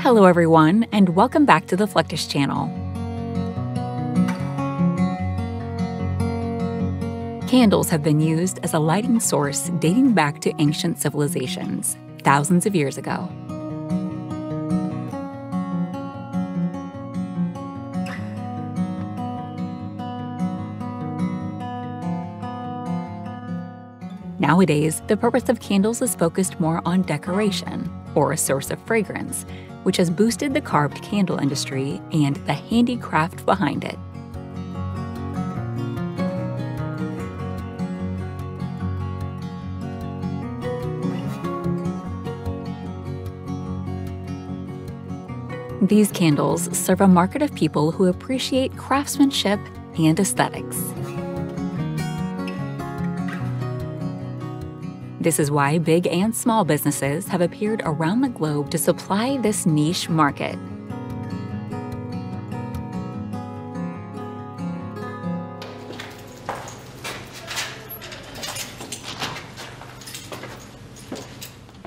Hello everyone, and welcome back to the Fluctus channel. Candles have been used as a lighting source dating back to ancient civilizations, thousands of years ago. Nowadays, the purpose of candles is focused more on decoration or a source of fragrance, which has boosted the carved candle industry and the handicraft behind it. These candles serve a market of people who appreciate craftsmanship and aesthetics. This is why big and small businesses have appeared around the globe to supply this niche market.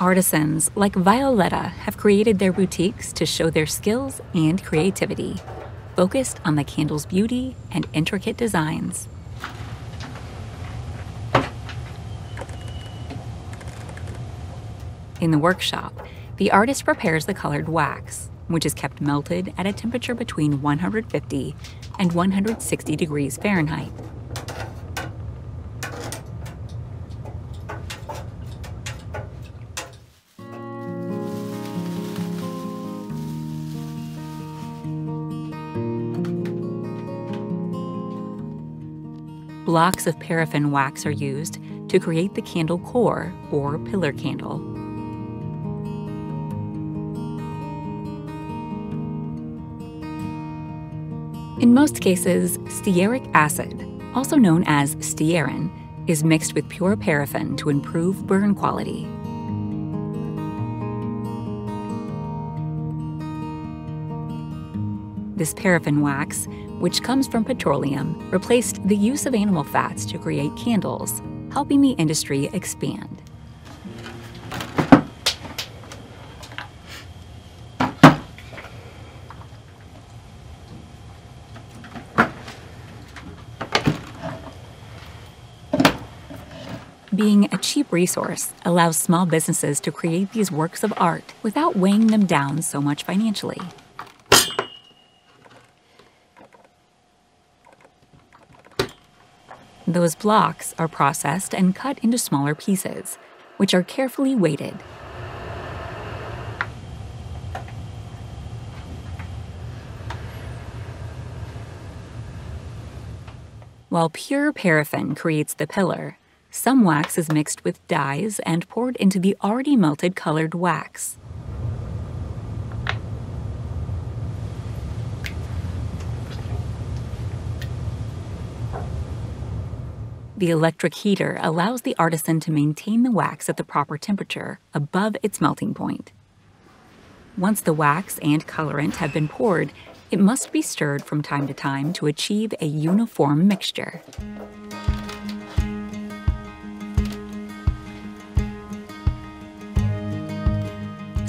Artisans like Violetta have created their boutiques to show their skills and creativity, focused on the candle's beauty and intricate designs. In the workshop, the artist prepares the colored wax, which is kept melted at a temperature between 150 and 160 degrees Fahrenheit. Blocks of paraffin wax are used to create the candle core or pillar candle. In most cases, stearic acid, also known as stearin, is mixed with pure paraffin to improve burn quality. This paraffin wax, which comes from petroleum, replaced the use of animal fats to create candles, helping the industry expand. Being a cheap resource allows small businesses to create these works of art without weighing them down so much financially. Those blocks are processed and cut into smaller pieces, which are carefully weighted. While pure paraffin creates the pillar, some wax is mixed with dyes and poured into the already melted colored wax. The electric heater allows the artisan to maintain the wax at the proper temperature above its melting point. Once the wax and colorant have been poured, it must be stirred from time to time to achieve a uniform mixture.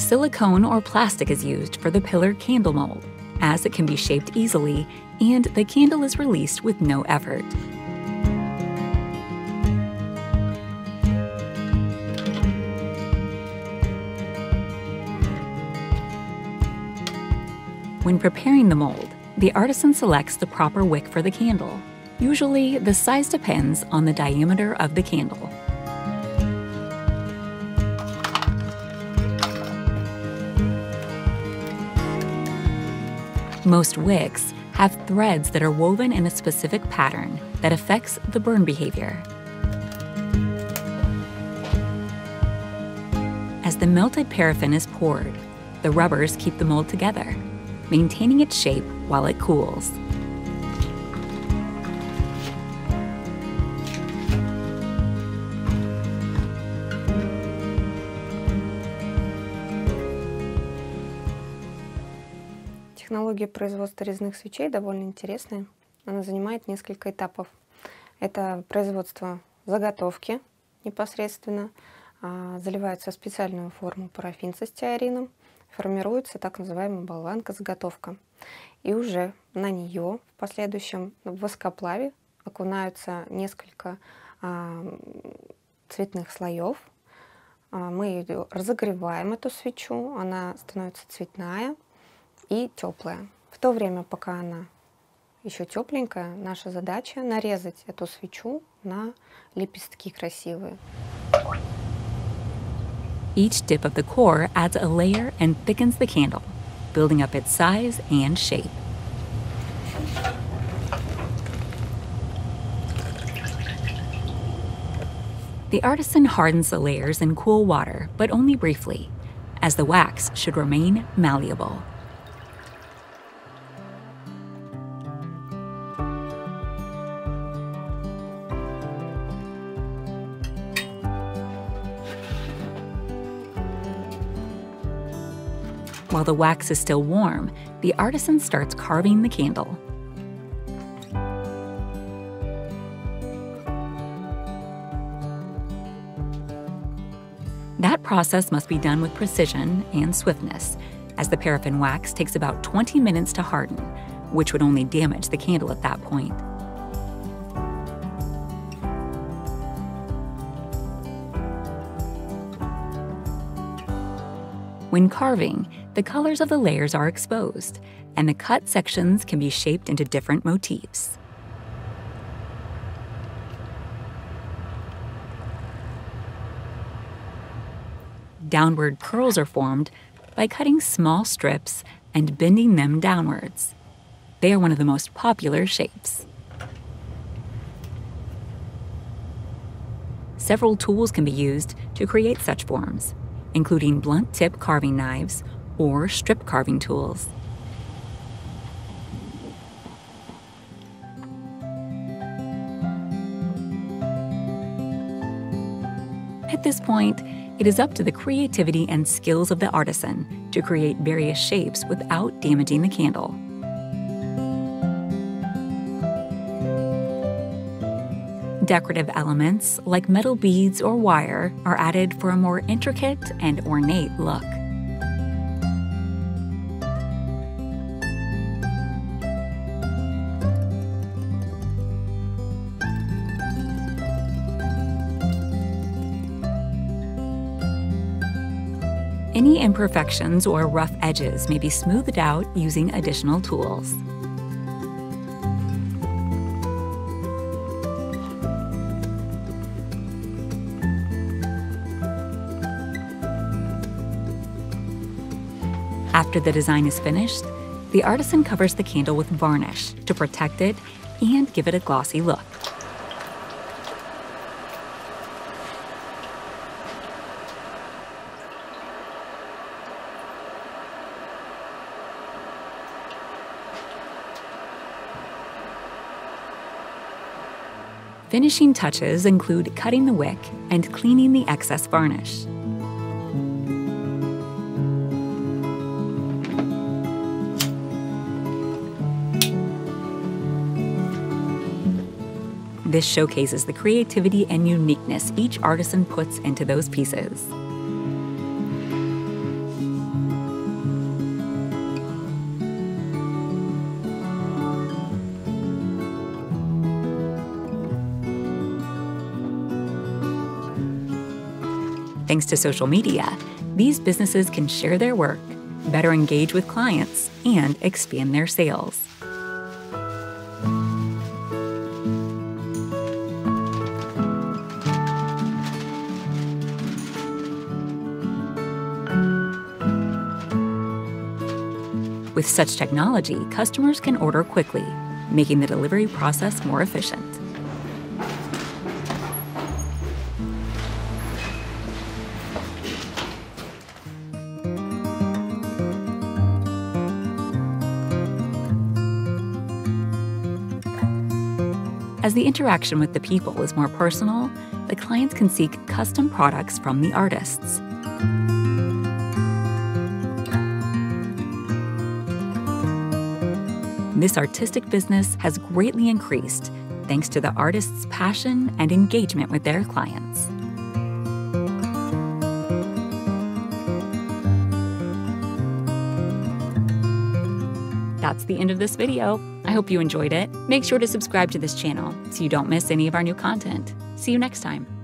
Silicone or plastic is used for the pillar candle mold, as it can be shaped easily and the candle is released with no effort. When preparing the mold, the artisan selects the proper wick for the candle. Usually, the size depends on the diameter of the candle. Most wicks have threads that are woven in a specific pattern that affects the burn behavior. As the melted paraffin is poured, the rubbers keep the mold together, maintaining its shape while it cools. Технология производства резных свечей довольно интересная. Она занимает несколько этапов. Это производство заготовки непосредственно, а, заливается в специальную форму парафин со стеарином, формируется так называемая болванка-заготовка. И уже на нее в последующем воскоплаве окунаются несколько а, цветных слоев. А, мы ее разогреваем, эту свечу, она становится цветная и теплая. В то время, пока она еще тепленькая, наша задача нарезать эту свечу на лепестки красивые. Each dip of the core adds a layer and thickens the candle, building up its size and shape. The artisan hardens the layers in cool water, but only briefly, as the wax should remain malleable. While the wax is still warm, the artisan starts carving the candle. That process must be done with precision and swiftness, as the paraffin wax takes about 20 minutes to harden, which would only damage the candle at that point. When carving, the colors of the layers are exposed, and the cut sections can be shaped into different motifs. Downward curls are formed by cutting small strips and bending them downwards. They are one of the most popular shapes. Several tools can be used to create such forms, including blunt tip carving knives or strip carving tools. At this point, it is up to the creativity and skills of the artisan to create various shapes without damaging the candle. Decorative elements like metal beads or wire are added for a more intricate and ornate look. Any imperfections or rough edges may be smoothed out using additional tools. After the design is finished, the artisan covers the candle with varnish to protect it and give it a glossy look. Finishing touches include cutting the wick and cleaning the excess varnish. This showcases the creativity and uniqueness each artisan puts into those pieces. Thanks to social media, these businesses can share their work, better engage with clients, and expand their sales. With such technology, customers can order quickly, making the delivery process more efficient. As the interaction with the people is more personal, the clients can seek custom products from the artists. This artistic business has greatly increased thanks to the artists' passion and engagement with their clients. That's the end of this video. I hope you enjoyed it. Make sure to subscribe to this channel so you don't miss any of our new content. See you next time.